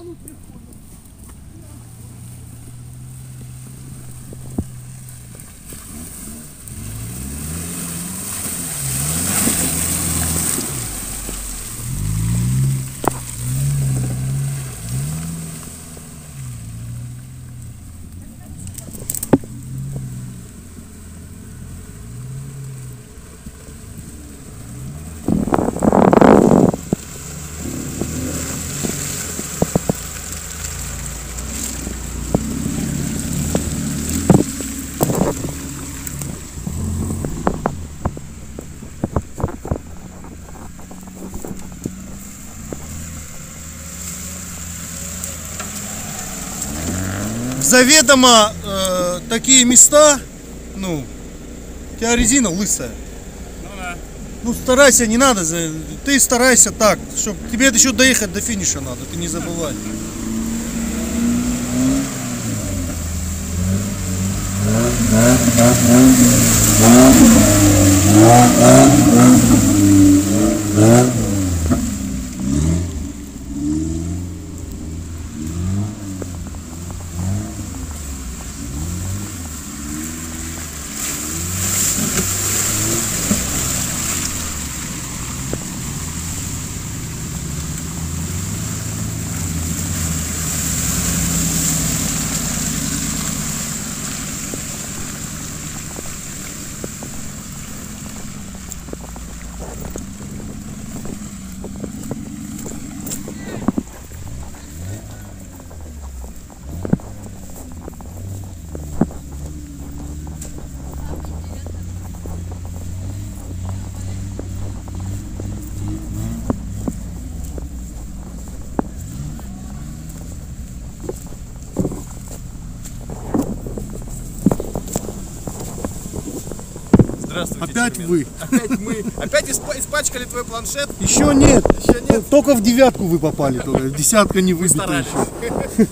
самому приходу. Заведомо э, такие места, ну, у тебя резина лысая. Ну да. Ну старайся, не надо, ты старайся так, чтобы тебе еще доехать до финиша надо, ты не забывай. Здравствуйте. Опять Чермен. вы. Опять мы. Опять испа- испачкали твой планшет. Еще нет. Еще нет. Только в девятку вы попали, только десятка не выбита еще.